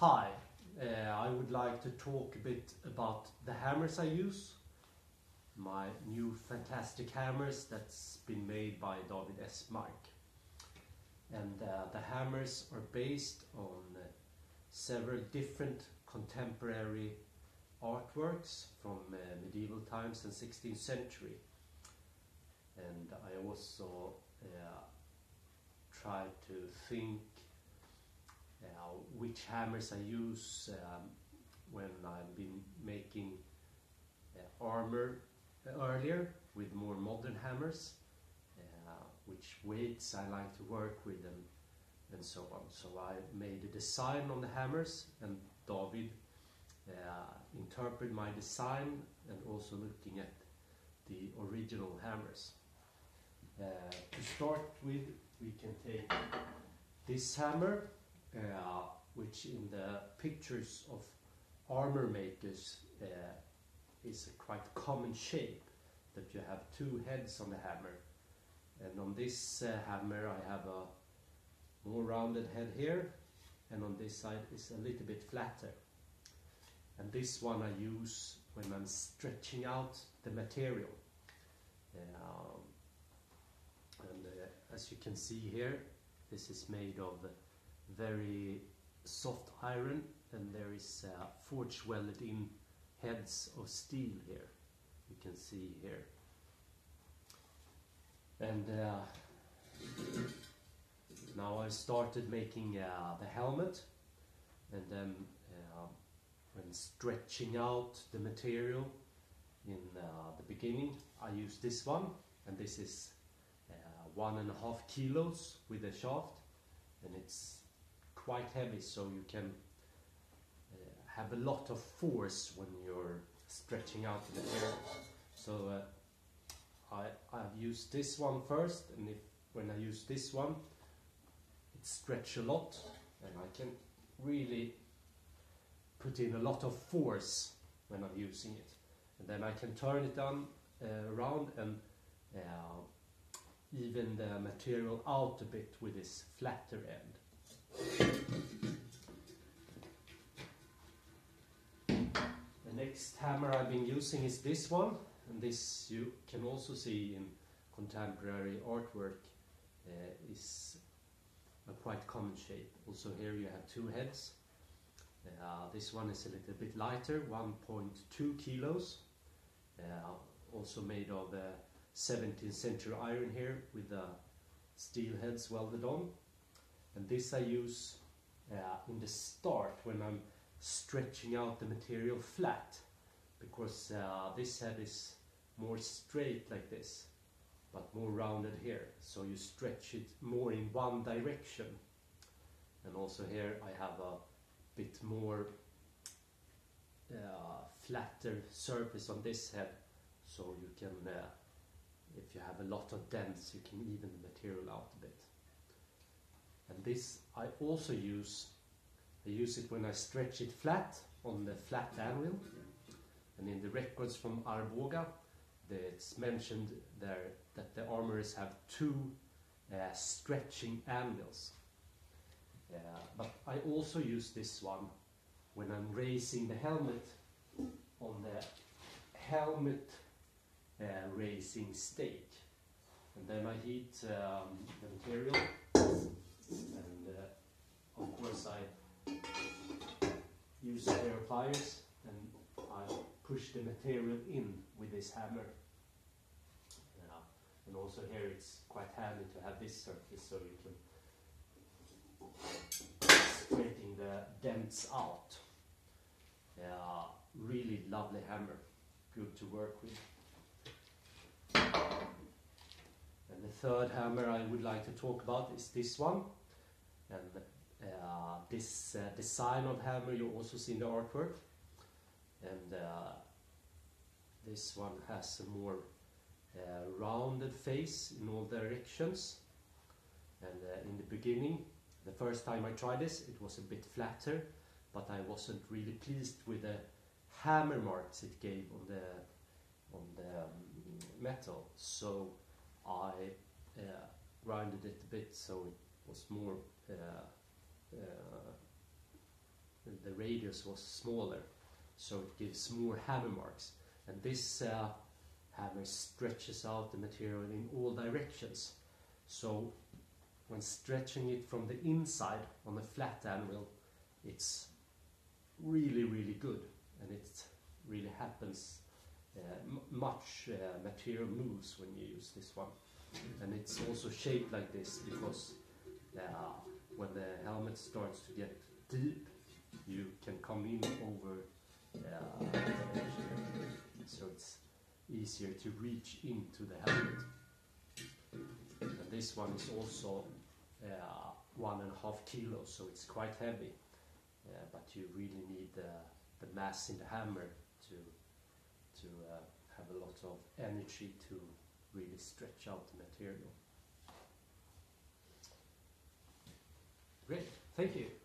Hi, uh, I would like to talk a bit about the hammers I use. My new fantastic hammers that's been made by David S. Mark. And uh, the hammers are based on uh, several different contemporary artworks from uh, medieval times and 16th century. And I also uh, try to think uh, which hammers I use um, when I've been making uh, armor earlier with more modern hammers, uh, which weights I like to work with and, and so on. So I made a design on the hammers and David uh, interpreted my design and also looking at the original hammers. Uh, to start with, we can take this hammer uh, which in the pictures of armor makers uh, is a quite common shape that you have two heads on the hammer. And on this uh, hammer I have a more rounded head here and on this side is a little bit flatter. And this one I use when I'm stretching out the material. Um, and uh, as you can see here this is made of very soft iron and there is uh, forge welded in heads of steel here. You can see here. And uh, now I started making uh, the helmet and then uh, when stretching out the material in uh, the beginning I use this one and this is uh, one and a half kilos with a shaft and it's quite heavy so you can uh, have a lot of force when you're stretching out the material. So uh, I, I've used this one first and if when I use this one it stretch a lot and I can really put in a lot of force when I'm using it. And then I can turn it on uh, around and uh, even the material out a bit with this flatter end. The next hammer I've been using is this one and this you can also see in contemporary artwork uh, is a quite common shape. Also here you have two heads. Uh, this one is a little bit lighter, 1.2 kilos. Uh, also made of 17th century iron here with the steel heads welded on and this I use uh, in the start when I'm stretching out the material flat because uh, this head is more straight like this but more rounded here. So you stretch it more in one direction. And also here I have a bit more uh, flatter surface on this head. So you can uh, if you have a lot of dents you can even the material out a bit and this I also use I use it when I stretch it flat on the flat anvil. And in the records from Arboga it's mentioned there that the armorers have two uh, stretching anvils. Uh, but I also use this one when I'm raising the helmet on the helmet uh, raising stake and then I heat um, the material pliers and I push the material in with this hammer. Yeah. and also here it's quite handy to have this surface so you can straighten the dents out. Yeah, really lovely hammer good to work with. And the third hammer I would like to talk about is this one. And uh, this uh, design of hammer you also see in the artwork. And uh, this one has a more uh, rounded face in all directions. And uh, in the beginning the first time I tried this it was a bit flatter but I wasn't really pleased with the hammer marks it gave on the on the um, metal. So I uh, rounded it a bit so it was more uh, uh, the radius was smaller, so it gives more hammer marks. And this uh, hammer stretches out the material in all directions. So when stretching it from the inside on a flat anvil, it's really, really good, and it really happens. Uh, much uh, material moves when you use this one, and it's also shaped like this because uh, when the helmet starts to get deep, you can come in over so it's easier to reach into the helmet. And this one is also uh, one and a half kilos, so it's quite heavy. But you really need the, the mass in the hammer to to uh, have a lot of energy to really stretch out the material. Thank you.